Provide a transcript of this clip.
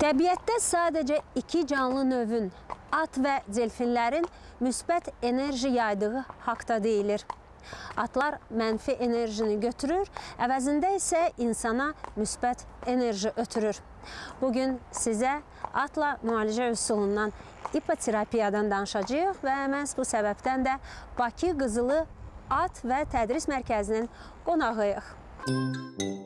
Təbiətdə sadəcə iki canlı növün, at və delfinlərin müsbət enerji yaydığı haqda deyilir. Atlar mənfi enerjini götürür, əvəzində isə insana müsbət enerji ötürür. Bugün sizə atla müalicə üsulundan ipoterapiyadan danışacağıq və məhz bu səbəbdən də Bakı Qızılı At və Tədris Mərkəzinin qonağıyıq. Müzik